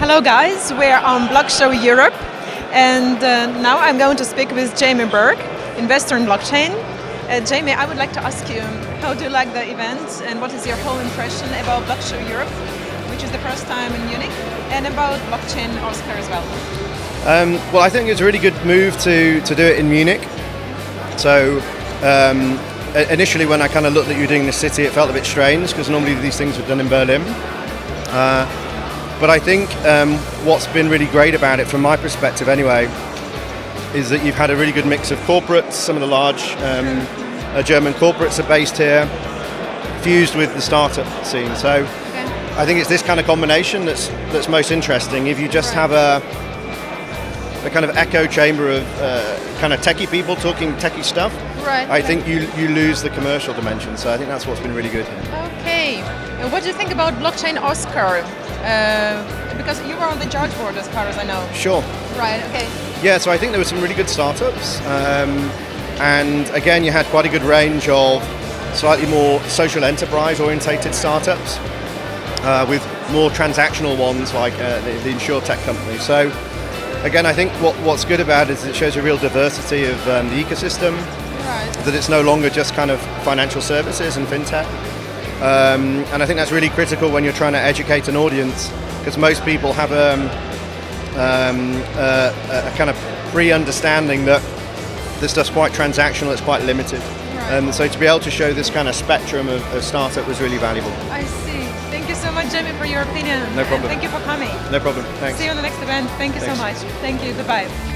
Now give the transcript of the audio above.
Hello, guys. We're on Block Show Europe, and uh, now I'm going to speak with Jamie Burke, investor in blockchain. Uh, Jamie, I would like to ask you, how do you like the event, and what is your whole impression about Block Show Europe, which is the first time in Munich, and about blockchain Oscar as well? Um, well, I think it's a really good move to, to do it in Munich. So, um, initially, when I kind of looked at you doing the city, it felt a bit strange because normally these things were done in Berlin. Uh, but I think um, what's been really great about it, from my perspective anyway, is that you've had a really good mix of corporates. Some of the large um, uh, German corporates are based here, fused with the startup scene. So okay. I think it's this kind of combination that's that's most interesting. If you just have a a kind of echo chamber of uh, kind of techie people talking techie stuff, right, I think you you lose the commercial dimension. So I think that's what's been really good here. Okay, And what do you think about blockchain Oscar? Uh, because you were on the judge board as far as I know. Sure. Right, okay. Yeah, so I think there were some really good startups. Um, and again, you had quite a good range of slightly more social enterprise orientated startups uh, with more transactional ones like uh, the, the insure tech company. So again, I think what, what's good about it is it shows a real diversity of um, the ecosystem, right. that it's no longer just kind of financial services and fintech. Um, and I think that's really critical when you're trying to educate an audience because most people have um, um, uh, a kind of pre-understanding that this stuff's quite transactional, it's quite limited. Right. Um, so to be able to show this kind of spectrum of, of, startup was really valuable. I see. Thank you so much, Jamie, for your opinion. No problem. And thank you for coming. No problem. Thanks. See you on the next event. Thank you Thanks. so much. Thank you. Goodbye.